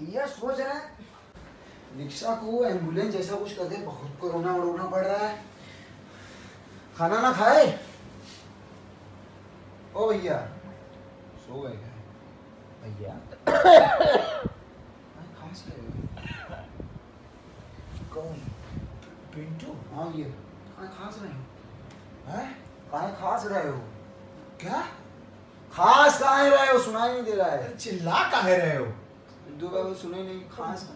भैया सोच रहे हैं रिक्शा को एंबुलेंस जैसा कुछ कर दे बहुत कोरोना वरोना पड़ रहा है। खाना ना खाए? ओ भैया सो गए क्या? भैया? खांस हो कौन? पिंटू? हाँ ये कहाँ खांस रहे हो? है? कहाँ खांस रहे हो? क्या? खास कहाँ रहे हो? सुनाई नहीं दे रहा है। चिल्ला काहे रहे हो? दो सुने नहीं खास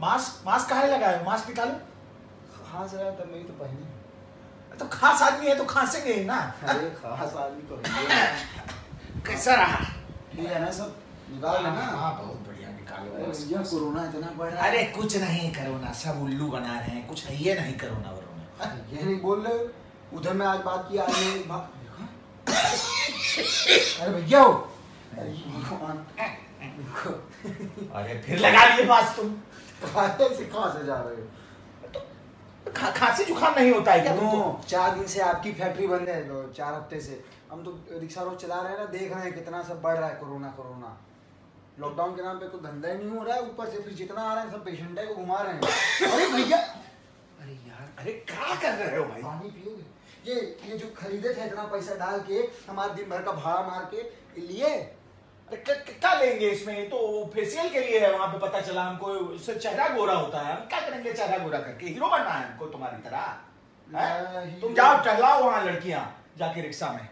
मास्क मास्क काहे लगाए हो मास्क निकालो। खास रहा तब मेरी तो पहनी तो खास आदमी है तो खांसेंगे ही ना। अरे खास आदमी तो कैसा रहा? ये है ना सब निकाल लेना। हाँ बहुत बढ़िया निकालो। भैया कोरोना इतना बढ़ रहा है। अरे कुछ नहीं करोना सब उल्लू बना रहे हैं। कुछ है ये नहीं करोना वरोना। ये नहीं बोल रहे उधर मैं आज बात किया आज भा- अरे भैया हो अरे फिर लगा लिए बात तुम। खाते से कहाँ से जा रहे हो? खा, खांसी जुकाम नहीं होता है क्या तुमको नो, चार दिन से आपकी फैक्ट्री बंद है दो चार हफ़्ते से। हम तो रिक्शा रोज चला रहे हैं ना देख रहे हैं कितना सब बढ़ रहा है कोरोना कोरोना। लॉकडाउन के नाम पे कोई धंधा ही नहीं हो रहा है ऊपर से फिर जितना आ रहे हैं सब पेशेंट है को घुमा रहे हैं। अरे भैया! अरे यार अरे क्या कर रहे हो भाई? पानी पियोगे? ये ये जो खरीदे थे इतना पैसा डाल के हमारे दिन भर का भाड़ा मार के लिए क्या लेंगे इसमें? तो फेशियल के लिए है वहाँ पे पता चला हमको इससे चेहरा गोरा होता है। हम क्या करेंगे चेहरा गोरा करके? हीरो बनना है हमको तुम्हारी तरह तुम जाओ टहलाओ वहाँ लड़कियाँ जाके रिक्शा में।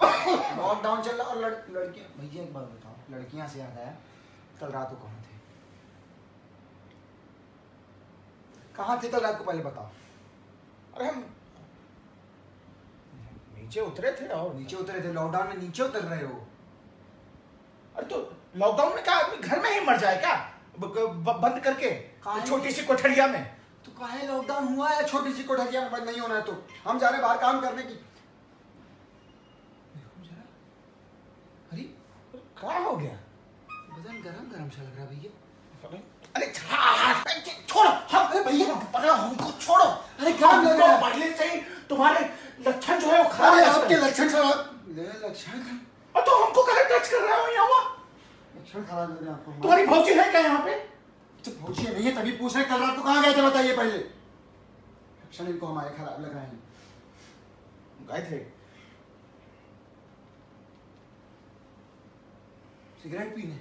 लॉकडाउन चल रहा और लड़, लड़कियाँ भैया एक बात बताओ लड़कियाँ से याद आया कल रात को कहाँ थे? कहाँ थे कल रात को पहले बताओ? अरे हम नीचे उतरे थे और नीचे उतरे थे लॉकडाउन में नीचे उतर रहे हो। अरे तो लॉकडाउन में क्या आदमी घर में ही मर जाए क्या? बंद करके छोटी सी कोठरिया में। तो काहे लॉकडाउन हुआ है छोटी सी कोठरिया में बंद नहीं होना है तो? हम जा रहे बाहर काम करने की। अरे क्या हो गया? बदन गरम गरम सा लग रहा भैया। अरे छोड़ो हम अरे भैया। पकड़ो हमको छोड़ो। अरे क्या लग रहा है? पहले से ही तुम्हारे लक्षण जो है वो खराब है। आपके लक्षण खराब लक्षण खराब और तो हमको कहे टच कर रहे हो? यहाँ तुम्हारी भौजी है क्या यहाँ पे? तो भौजी नहीं है तभी पूछ रहे कल रात को कहाँ गए थे बताइए पहले। लक्षण इनको हमारे खराब लग रहे हैं। गए थे। सिगरेट पीने।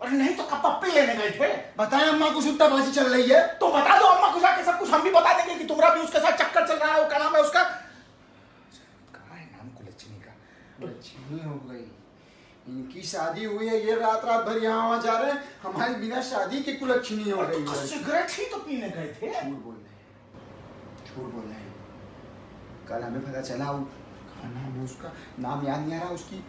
अरे नहीं तो कब पप्पी लेने गए थे? बताएँ अम्मा कुछ उल्टाबाजी चल रही है। तो बता दो अम्मा को जाके सब कुछ हम भी बता देंगे कि तुम्हारा भी उसके साथ चक्कर चल रहा है वो क्या नाम है उसका? कहा है नाम कुलच्छनी का? लक्ष्मी हो गई। इनकी शादी हुई है ये रात रात भर यहाँ वहाँ जा रहे हैं। हमारी बिना शादी की कुलक्षणी हो गई है सिगरेट ही तो पीने गए थे। झूठ बोल रहे हैं। झूठ बोल रहे हैं। कल हमें पता चला वो नाम है उसका? नाम याद नहीं आ रहा उसकी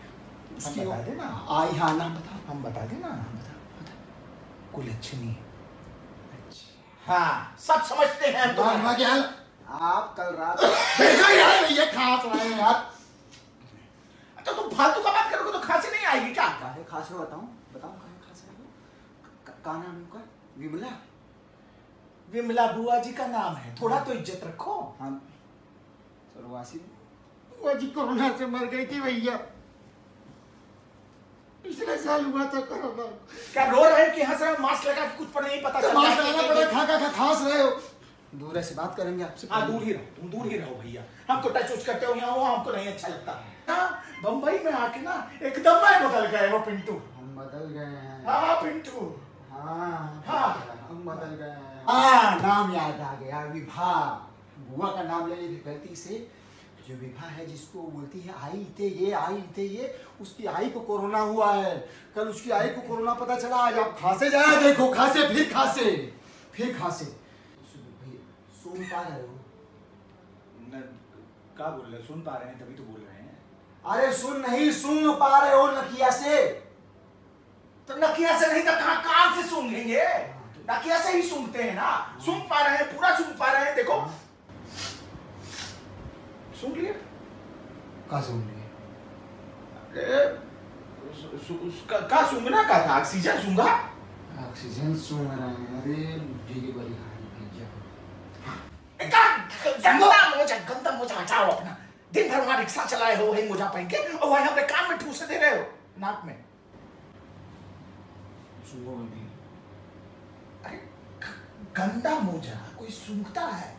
उसकी बता देना। आई हाँ नाम बता। हम बता देना। बता बता। कुलच्छनी हाँ सब समझते हैं हम बाबा आप कल रात ये खास रहे हैं यार। तो तुम फालतू का बात करोगे तो खांसी नहीं आएगी क्या काहे खास रहे हो बताऊँ बताऊँ काहे खास रहे का- नाम है उनका विमला विमला बुआ जी का नाम है थोड़ा तो इज़्ज़त रखो। हाँ। सर्वासी बुआ जी कोरोना से मर गई थी भैया। पिछले साल हुआ था कोरोना। क्या रो रहे हैं कि हंस रहे हो? मास्क लगा के कुछ पर नहीं पता चल मास्क लगाना पड़ा खा खा खा खास रहे हो। दूर ऐसे बात करेंगे आपसे हाँ दूर ही रहो तुम दूर ही रहो भैया। हमको टच उच करते हो यहाँ वो हमको नहीं अच्छा लगता। हाँ। बम्बई में आके ना एकदम मैं बदल गए वो पिंटू। हम बदल गए हैं। हाँ पिंटू। हाँ हाँ। हम बदल गए हैं। हाँ। नाम याद आ गया विभा। बुआ का नाम ले ली गलती से। जो विभा है जिसको बोलती है आई थे ये आई थे ये उसकी आई को कोरोना हुआ है। कल उसकी आई को कोरोना पता चला आज आप खांसे जाए देखो खांसे फिर खांसे फिर खांसे। सुन पा रहे हो? क्या बोल रहे सुन पा रहे हैं तभी तो बोल रहे हैं। अरे सुन नहीं सुन पा रहे हो नकिया से। तो नकिया से नहीं तो कहा कान से सुन लेंगे? नकिया से ही सुनते हैं ना। सुन पा रहे हैं पूरा सुन पा रहे हैं देखो। सुन लिए? कहा सुन लिए? अरे, सु- सु- उसका का सूंघना का था ऑक्सीजन सूंघा? ऑक्सीजन सूंघ रहे हैं अरे बड़ी हाल भैया गंदा मोजा गंदा मोजा हटाओ अपना। दिन भर वहाँ रिक्शा चलाए हो वही मोजा पहन के और वहाँ अपने कान में ठूसे दे रहे हो नाक में। अरे गंदा मोजा कोई सूंघता है?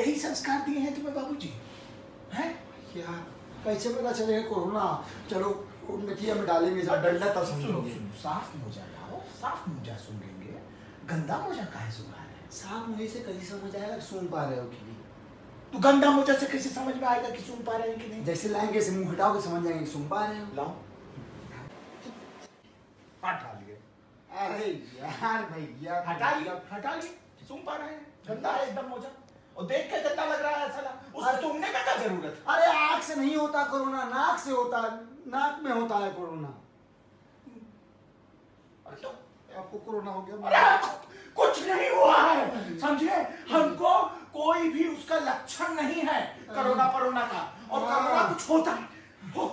यही संस्कार दिए हैं तुम्हें बाबूजी हैं? क्या कैसे पता चलेगा कोरोना? चलो मिट्टिया में डालेंगे डंडा तब सुनो, समझोगे। साफ़ मोजा लाओ साफ़ मोजा सूंघेंगे। गंदा मोजा काहे सूंघा है? साफ़ मुझे से कहीं समझ आएगा सूंघ पा रहे हो कि तो गंदा मोजा से कैसे समझ में आएगा कि सुन पा रहे हैं कि नहीं? जैसे लाएँगे से मुँह हटाओगे समझ जाएँगे कि सूंघ पा रहे हो। लाओ। हटा लिए अरे यार भैया हटा लिए हटा लिए सूंघ पा रहे हैं। गंदा है एकदम मोजा और देख के गंदा लग रहा है साला। उसे अरे- सूंघने का क्या ज़रूरत? अरे आँख से नहीं होता कोरोना नाक से होता है नाक में होता है कोरोना। तो आपको कोरोना हो गया। कुछ नहीं हुआ है समझे? हमको कोई भी उसका लक्षण नहीं है करोना परोना का। और करोना कोरोना कुछ होता है हो,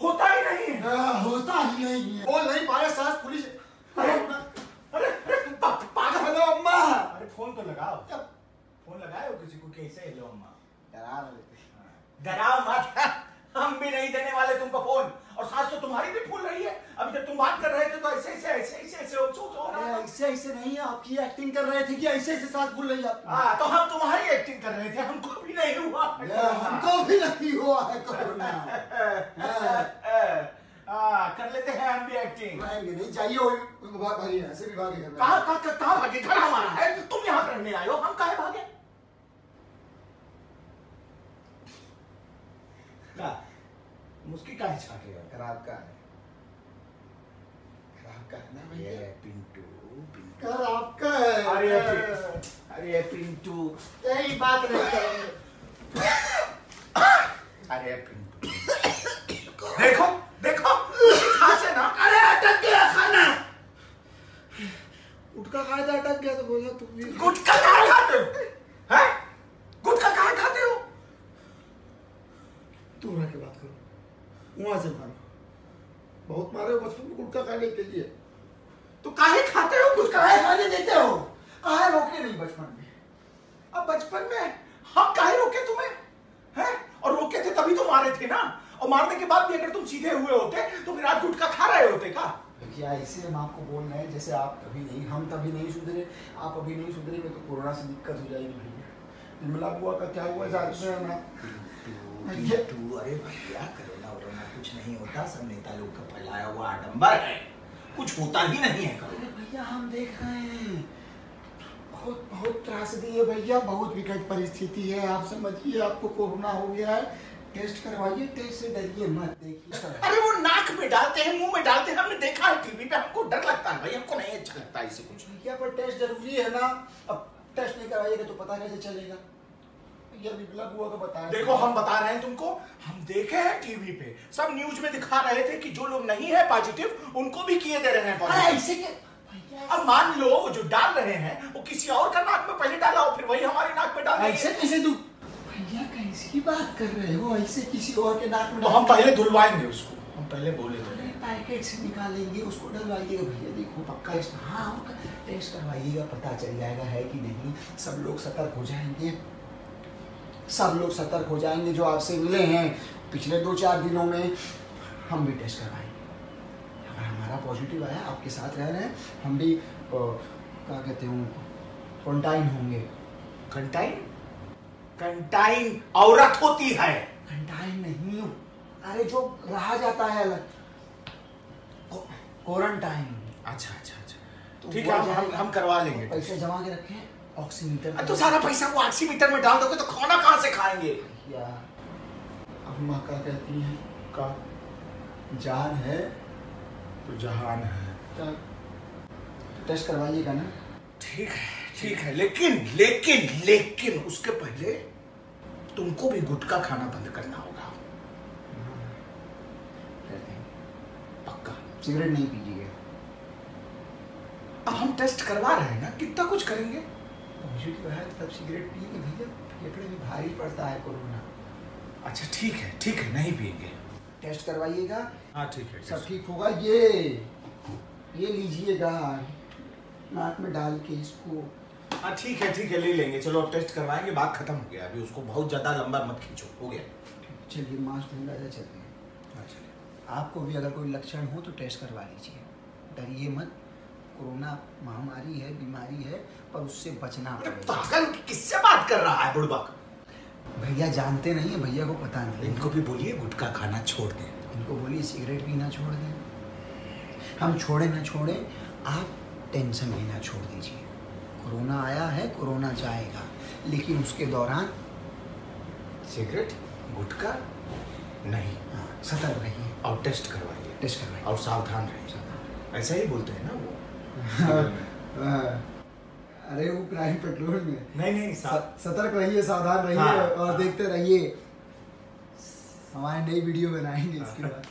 होता ही नहीं है। आ, होता ही नहीं है। बोल नहीं पा रहे सास पुलिस। अरे अरे अरे पागल हेलो अम्मा। अरे फ़ोन तो लगाओ। फ़ोन लगाओ किसी को? कैसे हेलो अम्मा? डरा रहे डराओ मत। हम भी नहीं देने वाले तुमको फ़ोन। और सास तो तुम्हारी भी फूल रही है। अभी जब तुम बात कर रहे थे तो ऐसे ऐसे ऐसे ऐसे ऐसे हो हो- हो। ऐसे ऐसे नहीं है। आपकी एक्टिंग कर रहे थे कि ऐसे ऐसे सास भूल रही आप हाँ तो हम तुम्हारी एक्टिंग कर रहे थे। हमको भी नहीं हुआ। हमको भी नहीं हुआ है कोरोना हाँ कर लेते हैं हम भी एक्टिंग नहीं जाइए भाग भागिए यहाँ से भी भागे कहाँ भागे? घर हमारा है। तुम यहाँ रहने आए हो। हम काहे भागे का मुस्की काहे छाटे हो। खराब का है खराब का है ना ये भैया पिंटू पिंटू। खराब का है अरे अरे पिंटू। यही बात नहीं करेंगे। अरे पिंटू। देखो देखो। कहाँ से ना? अरे अटक गया खाना। खाया था अटक गया तो बोला तुम भी। गुटखा कहाँ खाते हो? हैं? गुटखा कहाँ खाते हो? तुम रह के बात करो। वहाँ से मारो बहुत मारे हो बचपन में गुटका खाने के लिए। तो काहे खाते हो? गुटखा काहे खाने देते हो? काहे रोके नहीं बचपन में? अब बचपन में हम काहे रोके तुम्हें? हैं? और रोके थे तभी तो मारे थे ना? और मारने के बाद भी अगर तुम सीधे हुए होते तो फिर आज गुटखा खा रहे होते का? भैया ऐसे हम आपको बोल रहे हैं जैसे आप कभी नहीं हम तभी नहीं सुधरे। आप अभी नहीं सुधरेंगे तो कोरोना से दिक्कत हो जाएगी भैया। निर्मला बुआ का क्या हुआ? जानते हैं। ना तू अरे भैया कुछ नहीं होता सब नेता लोग का फैलाया हुआ आडंबर है। कुछ होता ही नहीं है अरे भैया हम देख रहे हैं। बहुत बहुत त्रासदी है भैया बहुत विकट परिस्थिति है। आप समझिए आपको कोरोना हो गया है। टेस्ट करवाइए टेस्ट से डरिए मत देखिए अरे वो नाक में डालते हैं मुँह में डालते हैं। हमने देखा है टीवी पे हमको डर लगता है भाई हमको नहीं अच्छा लगता है इसे कुछ। भैया पर टेस्ट ज़रूरी है ना। अब टेस्ट नहीं करवाइएगा तो पता कैसे चलेगा? विमला बुआ का बताया देखो हम बता रहे हैं तुमको हम देखे हैं टीवी पे सब न्यूज़ में दिखा रहे थे कि जो लोग नहीं है पॉजिटिव उनको भी किए दे रहे हैं ऐसे अब मान लो जो डाल रहे हैं वो किसी और का नाक में पहले डाला हो फिर वही हमारी नाक में डाल ऐसे कैसे तू? भैया कैसी बात कर रहे हो? ऐसे किसी और के नाक में तो हम पहले धुलवाएँगे उसको। हम पहले बोले अरे पैकेट से निकालेंगे उसको डलवाइएगा। भैया देखो पक्का हाँ टेस्ट करवाइएगा पता चल जाएगा है कि नहीं? सब लोग सतर्क हो जाएँगे। सब लोग सतर्क हो जाएँगे जो आपसे मिले हैं। पिछले दो चार दिनों में हम भी टेस्ट करवाएँगे। अगर हमारा पॉजिटिव आया आपके साथ रह रहे हैं हम भी क्या कहते हैं क्वारंटाइन होंगे। कंटाइन कंटाइन औरत होती है। क्वारंटाइन नहीं अरे जो रहा जाता है अलग। क्वारंटाइन अच्छा अच्छा अच्छा। तो ठीक है हम- हम हम करवा लेंगे पैसे जमा के रखें। ऑक्सीमीटर तो सारा पैसा वो ऑक्सीमीटर में डाल दोगे तो खाना कहाँ से खाएँगे? या अम्मा क्या कहती हैं का जान है? तो जहान है। तो टेस्ट करवाइएगा ना। ठीक है ठीक है लेकिन लेकिन लेकिन उसके पहले तुमको भी गुटखा खाना बंद करना होगा। पक्का। सिगरेट नहीं पीजिएगा। अब हम टेस्ट करवा रहे हैं ना कितना कुछ करेंगे? पॉजिटिव है तब सिगरेट पिएँगे भैया? फेफड़े में भारी पड़ता है कोरोना। अच्छा ठीक है ठीक है नहीं पिएँगे। टेस्ट करवाइएगा। हाँ ठीक है सब ठीक होगा? ये ये लीजिएगा। नाक में डाल के इसको। हाँ ठीक है ठीक है ले लेंगे। चलो अब टेस्ट करवाएँगे बात खत्म हो गया। अभी उसको बहुत ज़्यादा लंबा मत खींचो हो गया? चलिए मास्क ढूंढा जा चलते हैं आपको भी अगर कोई लक्षण हो तो टेस्ट करवा लीजिए। डरिए मत। कोरोना महामारी है बीमारी है पर उससे बचना पागल किससे बात कर रहा है बुड़बक भैया जानते नहीं है भैया को पता नहीं इनको भी बोलिए गुटखा खाना छोड़ दें। इनको बोलिए सिगरेट पीना छोड़ दें। हम छोड़े ना छोड़े आप टेंशन लेना छोड़ दीजिए। कोरोना आया है कोरोना जाएगा। लेकिन उसके दौरान सिगरेट गुटखा? नहीं। हाँ, सतर्क रहिए। और टेस्ट करवाइए। टेस्ट करवाइए। और सावधान रहिए। ऐसा ही बोलते हैं ना वो। अरे वो क्राइम पेट्रोल में। नहीं नहीं सतर्क रहिए सावधान रहिए हाँ, और हाँ। देखते रहिए। हमारे नई वीडियो बनाएँगे इसके बाद।